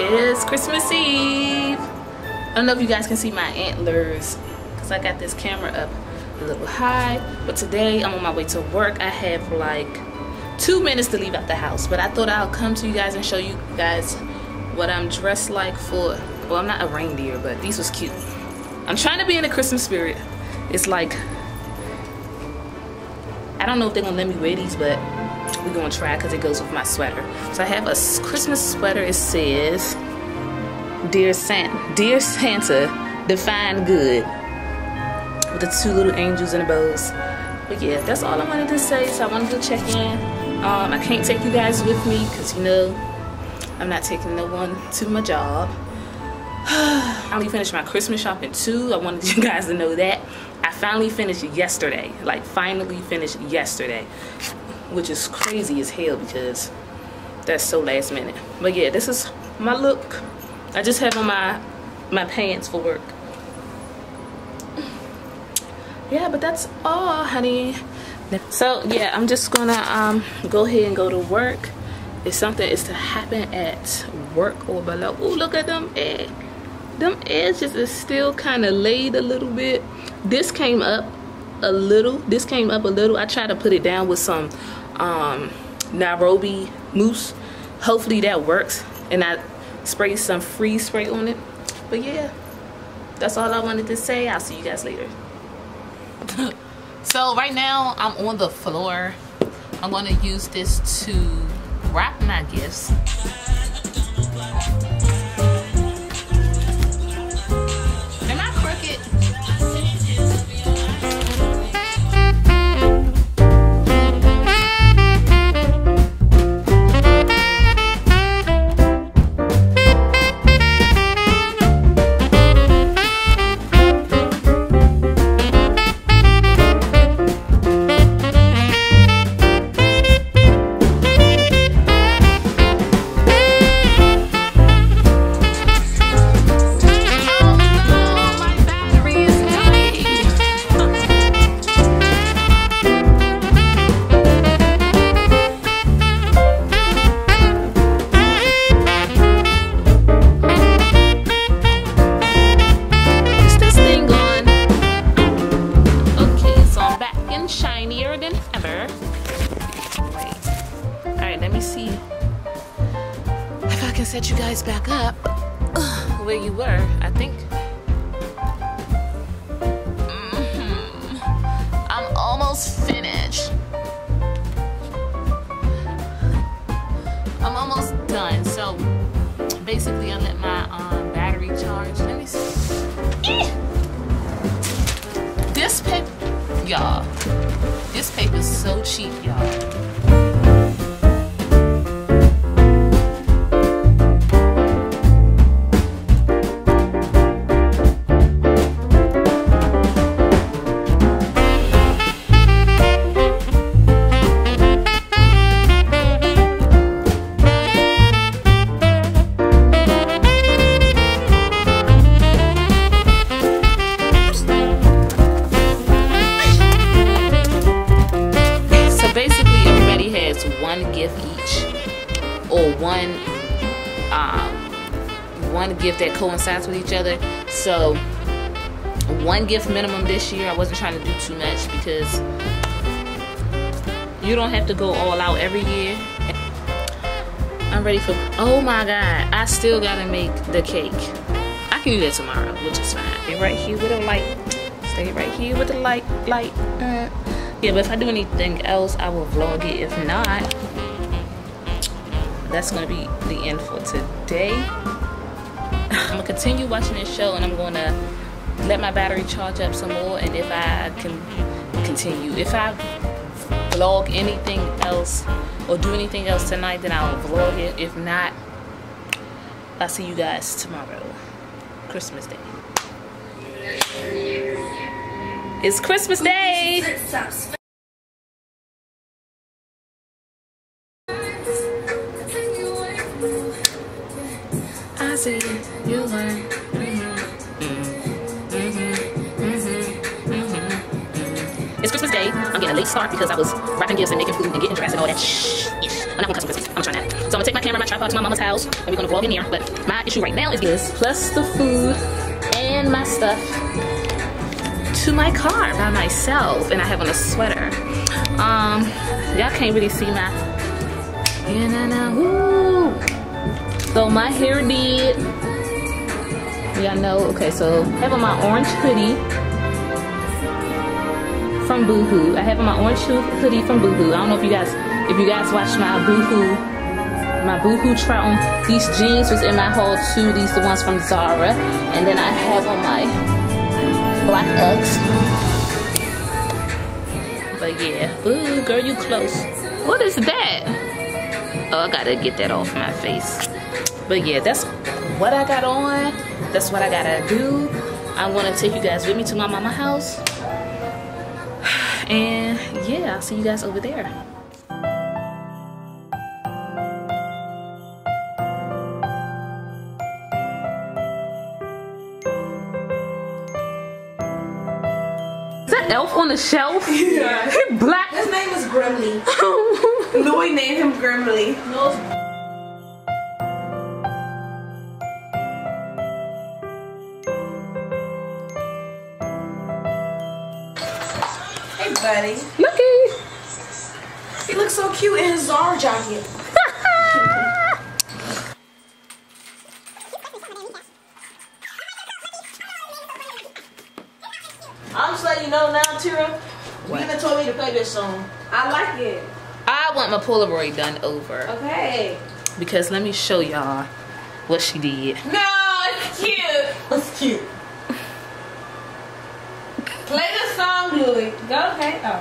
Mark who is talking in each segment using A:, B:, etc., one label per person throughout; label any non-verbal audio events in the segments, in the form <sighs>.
A: It's Christmas Eve. I don't know if you guys can see my antlers because I got this camera up a little high. But today I'm on my way to work. I have like two minutes to leave out the house. But I thought I'll come to you guys and show you guys what I'm dressed like for. Well, I'm not a reindeer, but these was cute. I'm trying to be in the Christmas spirit. It's like, I don't know if they're gonna let me wear these, but we're gonna try because it goes with my sweater. So I have a Christmas sweater. It says, Dear Santa, Dear Santa, define good. With the two little angels and the bows. But yeah, that's all I wanted to say. So I wanted to check in. Um, I can't take you guys with me because you know, I'm not taking no one to my job. <sighs> I only finished my Christmas shopping too. I wanted <laughs> you guys to know that. I finally finished yesterday. Like finally finished yesterday. Which is crazy as hell because that's so last minute. But yeah, this is my look. I just have on my my pants for work. Yeah, but that's all, honey. So yeah, I'm just gonna um go ahead and go to work. If something is to happen at work or below. Oh, look at them eggs them edges is still kind of laid a little bit this came up a little this came up a little i tried to put it down with some um, nairobi mousse. Hopefully that works and i sprayed some freeze spray on it. But yeah that's all i wanted to say. I'll see you guys later. <laughs> So right now i'm on the floor. I'm to use this to wrap my gifts guys back up where you were, I think. Mm -hmm. I'm almost finished. I'm almost done. So basically, I let my um, battery charge. Let me see. This paper, y'all. This paper is so cheap, y'all. With each other. So one gift minimum this year. I wasn't trying to do too much because you don't have to go all out every year. I'm ready for, oh my God, I still gotta make the cake. I can do that tomorrow, which is fine. Stay right here with a light. Stay right here with the light, light. Uh. Yeah, but if I do anything else, I will vlog it. If not, that's gonna be the end for today. I'm gonna continue watching this show and I'm gonna let my battery charge up some more and if I can continue. If I vlog anything else or do anything else tonight then I'll vlog it. If not, I'll see you guys tomorrow. Christmas Day. It's Christmas Day! Because I was wrapping gifts and making food and getting dressed and all that shh. I'm not gonna some Christmas. I'm trying that. So I'm gonna take my camera, my tripod. to my mama's house and we're gonna vlog in here. But my issue right now is this, plus the food and my stuff to my car by myself. And I have on a sweater. Um, y'all can't really see my. So my hair did, y'all know, okay, so I have on my orange hoodie from Boohoo. I have my orange hoodie from Boohoo. I don't know if you guys, if you guys watched my Boohoo, my Boohoo try on. These jeans was in my haul too. These the ones from Zara. And then I have on my black Uggs. But yeah, ooh, girl, you close. What is that? Oh, I gotta get that off my face. But yeah, that's what I got on. That's what I gotta do. I'm gonna take you guys with me to my mama house. And yeah, I'll see you guys over there. Is that elf on the shelf? <laughs>
B: Yeah.
A: Black.
B: His name is Grimly. <laughs> Louis named him Grimly. Hey, buddy.
A: Looky.
B: He looks so cute in his Zara jacket. <laughs> I'm just letting you know now, Tira.
A: What?
B: You even told me to play this song. I like it.
A: I want my Polaroid done over
B: Okay.
A: because let me show y'all what she did.
B: No, it's cute. It's cute. Play the song, Louis. Go okay. Oh.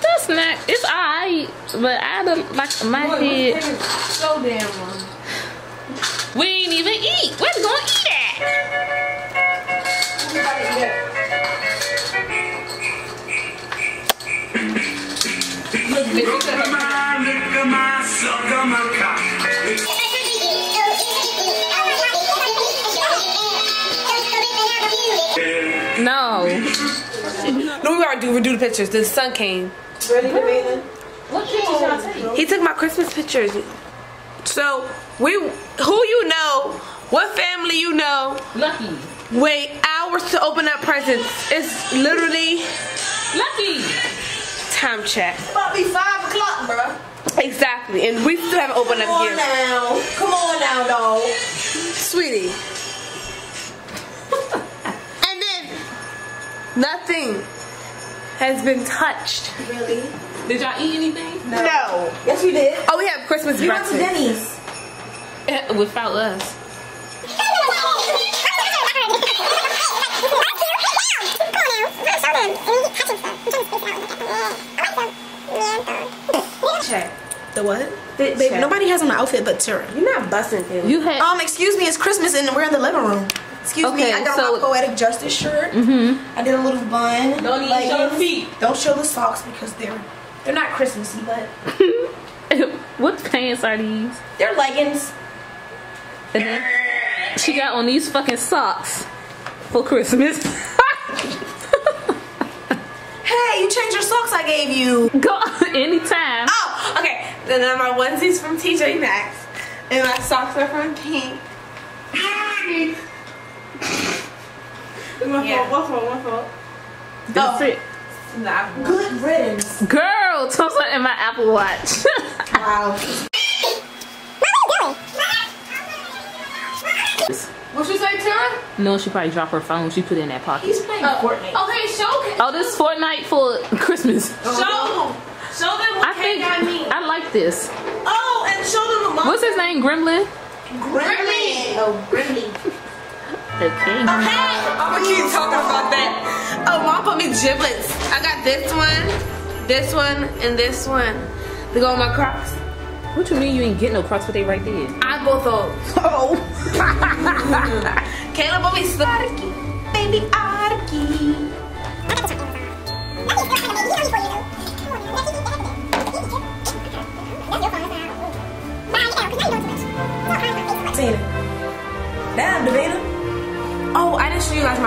A: That's not. It's alright, but I don't like my
B: Boy,
A: head.
B: this thing is so damn long.
A: We ain't even eat. Where's we gonna eat at?
B: It. Look, look at.
C: Look my suck my cock.
A: No.
D: No, we gotta do redo the pictures. The sun came.
B: Ready to be
A: What pictures y'all take?
D: He took my Christmas pictures. So we, who you know, what family you know,
A: Lucky.
D: wait hours to open up presents. It's literally
A: Lucky.
D: time check.
B: About be five o'clock, bruh.
D: Exactly, and we still haven't opened
B: Come
D: up
B: yet.
D: Come on
B: now. Come on now, dog.
D: sweetie. and then nothing has been touched.
B: Really?
A: Did y'all eat anything?
D: No.
B: Yes, we did.
D: Oh, we have Christmas
B: We went to
D: breakfast.
B: Denny's.
A: Without us.
D: Check.
B: The what?
D: Check.
B: Baby, nobody has on my outfit but Tara.
D: You're not busting, Taylor.
A: You had.
B: Um, excuse me, it's Christmas and we're in the living room. Excuse me,
A: Okay,
B: I got
A: so-
B: on my poetic justice shirt. Mm-hmm. I did a little bun.
D: Don't even show the feet.
B: Don't show the socks because they're they're not Christmassy, but <laughs>
A: what pants are these?
B: they're leggings.
A: And then she got on these fucking socks for Christmas. <laughs>
B: Hey, you changed your socks I gave you.
A: Go <laughs> anytime.
D: Oh, okay. Then my onesies from TJ Maxx, and my socks are from Pink. My
B: Yeah.
D: fault, my fault, my fault.
A: That's
B: Oh.
A: it.
D: Nah,
B: Good riddance.
A: Girl, toss her in my Apple Watch.
B: Wow.
D: What you say, Tara?
A: no, she probably dropped her phone. She put it in that pocket.
B: He's playing oh. Fortnite.
D: Oh, okay, show
A: Oh, this is Fortnite for Christmas.
D: show oh, them. Show them what
A: I think
D: cake I mean.
A: I like this.
B: Oh, and show them the mom.
A: What's his name? Gremlin?
B: Grimly. Oh, Grimly.
A: Okay. Okay.
D: I'm gonna keep talking about that. Oh, mom put me giblets. I got this one, this one, and this one They go on my Crocs.
A: What you mean you ain't getting no Crocs? But they right there.
D: I both those. <laughs>
B: Oh. <laughs>
D: Caleb put me slippery.
B: Baby Arky.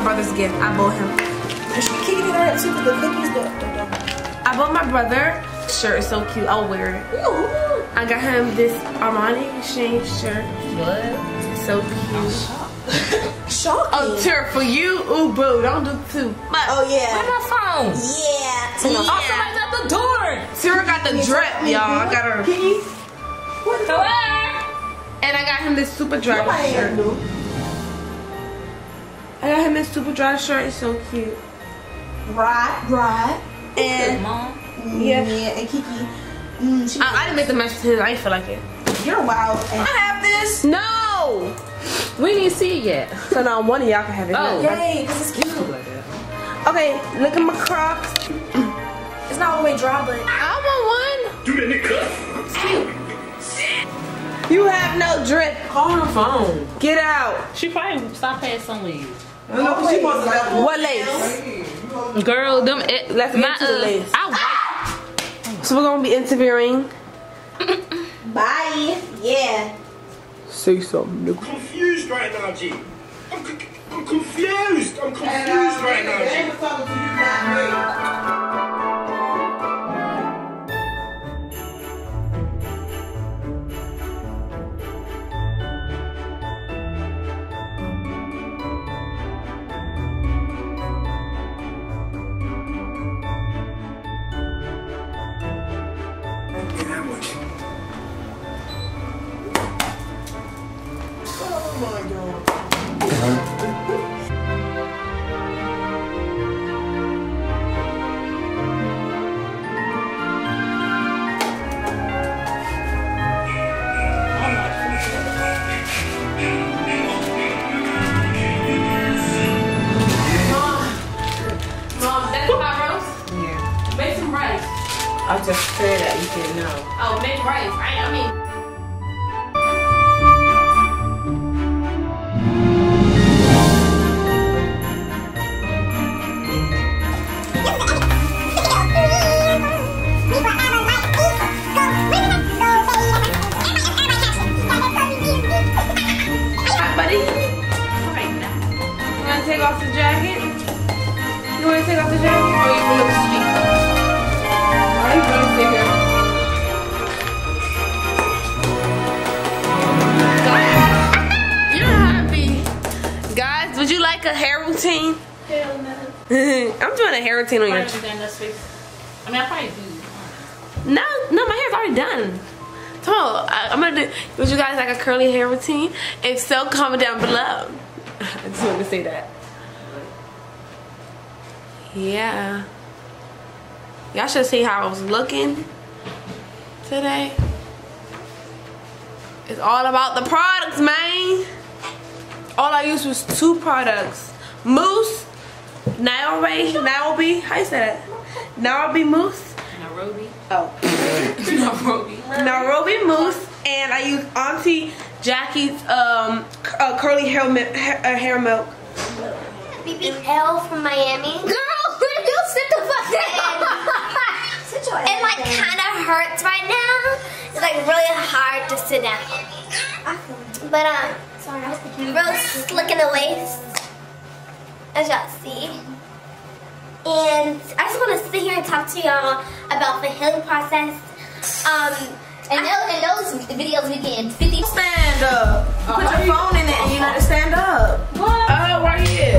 D: My brother's gift. I bought him.
B: I kicking it too, the cookies,
D: bought my brother shirt. It's so cute. I'll wear it.
B: Ooh.
D: I got him this Armani Exchange shirt.
A: What?
D: It's so cute. <laughs>
B: Shocking.
D: Oh, Tara, for you, ooh, boo, don't do too much.
B: Oh, yeah.
A: my phone?
B: Yeah.
A: Oh, somebody's at the door.
D: Tara got the drip, y'all. I got her.
B: What the
D: And I got him this
B: Superdry
D: shirt.
B: Do.
D: I got him this Superdry shirt. It's so cute.
B: Right, right.
D: And
A: Mom.
D: Yeah.
B: Yeah, and Kiki. Mm,
D: I, I didn't make the match with his. I didn't feel like it.
B: you're wild. And I have this.
D: No.
A: We didn't see it yet.
D: So now one of y'all can have it.
A: Oh.
B: Yay, because it's cute.
D: Okay, look at my Crocs.
B: It's not all the way dry, but
D: I want one.
C: Du den ikke
B: it's cute.
D: You have no drip.
E: Call her phone.
D: Get out.
A: She probably stopped paying some leaves.
E: I know 'cause she supposed to have
D: What lace?
A: Girl, them. It,
D: Let's
A: my,
D: get to the
A: uh,
D: list.
A: I
D: So we're gonna be interviewing. <laughs>
B: Bye. Yeah.
D: Say something, nigga.
C: confused right now, G. I'm, c- I'm confused. I'm confused right now, G.
A: No,
D: no, my hair's already done. Come on, I, I'm gonna do. Would you guys like a curly hair routine? If so, comment down below. <laughs> I just wanted to say that. Yeah. Y'all should see how I was looking today. It's all about the products, man. All I used was two products. Mousse, Nairobi, Nairobi, how you say that? Nairobi Mousse.
A: Nairobi.
D: Oh.
A: Nairobi.
D: Nairobi mousse, and I use Auntie Jackie's um uh, curly hair mi- hair, uh, hair milk.
F: BBL from Miami.
G: Girl, <laughs> you sit the fuck down.
F: Sit
G: it like kind of hurts right now. It's like really hard to sit down. But um,
F: Sorry, I was thinking.
G: real slick in the waist, as y'all see. And I just want to sit here and talk to y'all about the healing process. Um,
F: And those, and those videos we getting 50
B: Stand up. Put your phone in it and you gotta stand up. What?
D: Oh, right here.